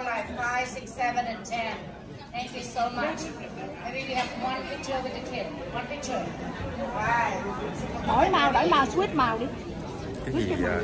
all night, five, six, seven, and 10. Thank you so much. Maybe we have one picture with the kid. One picture. Right. Đổi màu, đổi màu, switch màu đi. Cái gì vậy?